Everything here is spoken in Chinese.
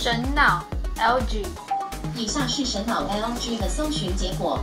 神脑 lg 以下是神脑 lg 的搜寻结果。